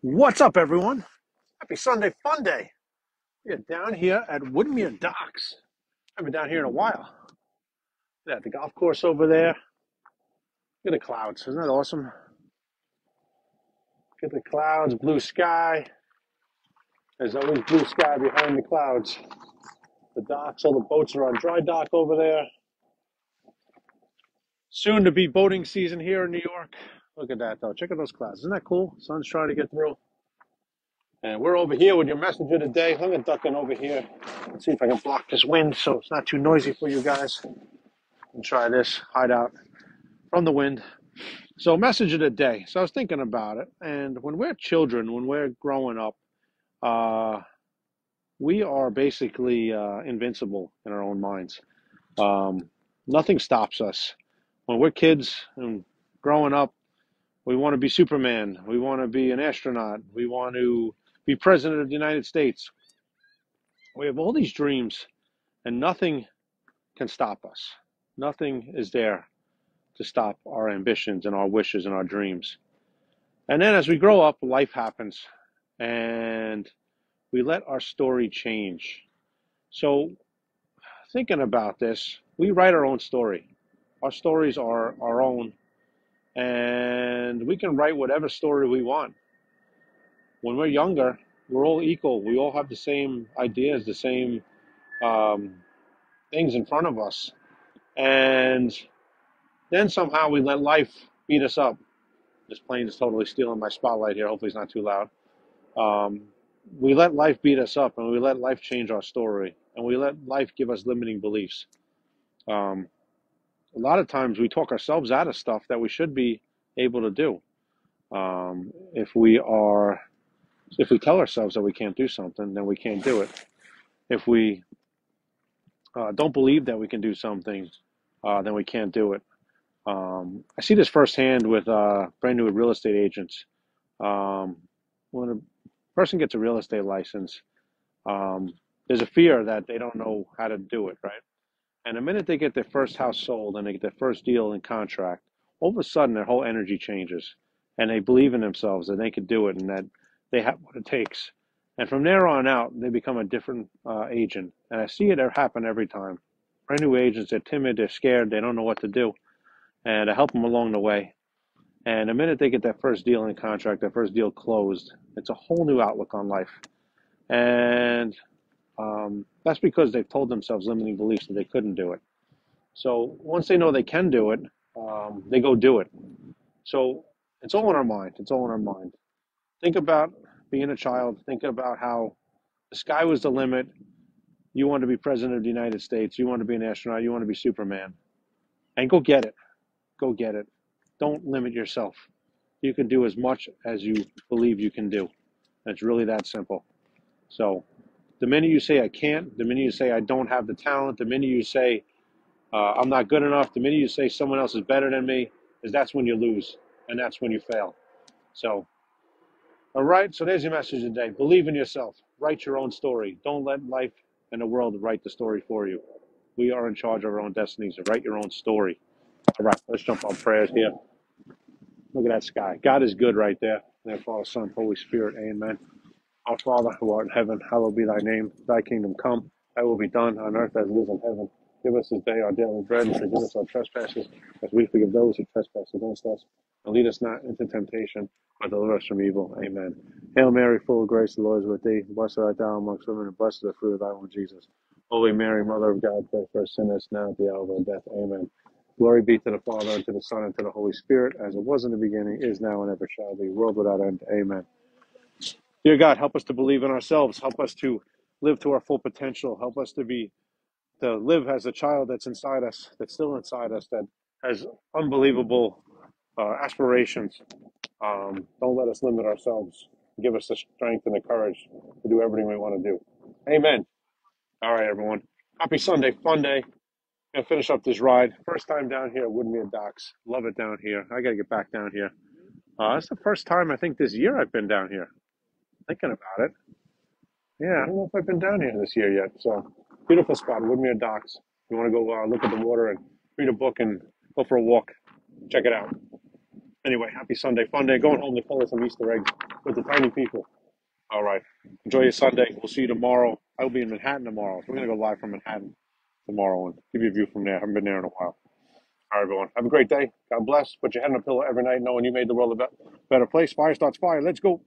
What's up, everyone? Happy Sunday Fun Day. We are down here at Woodmere Docks. I haven't been down here in a while. Look at the golf course over there. Look at the clouds. Isn't that awesome? Look at the clouds, blue sky. There's always blue sky behind the clouds. The docks, all the boats are on dry dock over there. Soon to be boating season here in New York. Look at that, though. Check out those clouds. Isn't that cool? Sun's trying to get through. And we're over here with your messenger today. I'm going to duck in over here. Let's see if I can block this wind so it's not too noisy for you guys. And try this, hideout from the wind. So, message of the day. So, I was thinking about it. And when we're children, when we're growing up, uh, we are basically uh, invincible in our own minds. Um, nothing stops us. When we're kids and growing up, we want to be Superman. We want to be an astronaut. We want to be president of the United States. We have all these dreams, and nothing can stop us. Nothing is there to stop our ambitions and our wishes and our dreams. And then as we grow up, life happens, and we let our story change. So, thinking about this, we write our own story. Our stories are our own, and we can write whatever story we want. When we're younger, we're all equal. We all have the same ideas, the same um, things in front of us. And then somehow we let life beat us up. This plane is totally stealing my spotlight here. Hopefully, it's not too loud. Um, we let life beat us up and we let life change our story and we let life give us limiting beliefs. Um, a lot of times we talk ourselves out of stuff that we should be able to do. Um, if we are, if we tell ourselves that we can't do something, then we can't do it. If we uh, don't believe that we can do something, uh, then we can't do it. Um, I see this firsthand with uh, brand new real estate agents. Um, when a person gets a real estate license, um, there's a fear that they don't know how to do it, right? And the minute they get their first house sold and they get their first deal in contract, all of a sudden their whole energy changes and they believe in themselves that they can do it and that they have what it takes. And from there on out, they become a different uh, agent. And I see it happen every time. Brand new agents, they're timid, they're scared, they don't know what to do. And I help them along the way. And the minute they get that first deal in contract, that first deal closed, it's a whole new outlook on life. And um, that's because they've told themselves limiting beliefs that they couldn't do it. So once they know they can do it, um, they go do it. So it's all in our mind. It's all in our mind. Think about being a child. Think about how the sky was the limit. You want to be president of the United States. You want to be an astronaut. You want to be Superman. And go get it. Go get it. Don't limit yourself. You can do as much as you believe you can do. It's really that simple. So the minute you say I can't, the minute you say I don't have the talent, the minute you say uh, I'm not good enough, the minute you say someone else is better than me, is that's when you lose and that's when you fail. So, all right. So there's your message today. Believe in yourself. Write your own story. Don't let life and the world write the story for you. We are in charge of our own destinies. So write your own story. All right. Let's jump on prayers here. Look at that sky. God is good right there. And Father, Son, Holy Spirit. Amen. Our Father who art in heaven, hallowed be thy name. Thy kingdom come. Thy will be done on earth as it is in heaven. Give us this day our daily bread and forgive us our trespasses as we forgive those who trespass against us. And lead us not into temptation, but deliver us from evil. Amen. Hail Mary, full of grace, the Lord is with thee. Blessed art thou amongst women, and blessed is the fruit of thy womb, Jesus. Holy Mary, Mother of God, pray for us sinners now at the hour of our death. Amen. Glory be to the Father, and to the Son, and to the Holy Spirit, as it was in the beginning, is now, and ever shall be, world without end. Amen. Dear God, help us to believe in ourselves. Help us to live to our full potential. Help us to be to live as a child that's inside us, that's still inside us, that has unbelievable uh, aspirations. Um, don't let us limit ourselves. Give us the strength and the courage to do everything we want to do. Amen. All right, everyone. Happy Sunday, fun day. Gonna finish up this ride. First time down here at Woodmere Docks. Love it down here. I gotta get back down here. Uh, it's the first time I think this year I've been down here. Thinking about it. Yeah, I don't know if I've been down here this year yet. So beautiful spot, Woodmere Docks. If you want to go uh, look at the water and read a book and go for a walk, check it out. Anyway, happy Sunday fun day. Going home to color some Easter eggs with the tiny people. All right. Enjoy your Sunday. We'll see you tomorrow. I'll be in Manhattan tomorrow. So we're going to go live from Manhattan tomorrow and give you a view from there. I haven't been there in a while. All right, everyone. Have a great day. God bless. Put your head on a pillow every night knowing you made the world a better place. Fire starts fire. Let's go.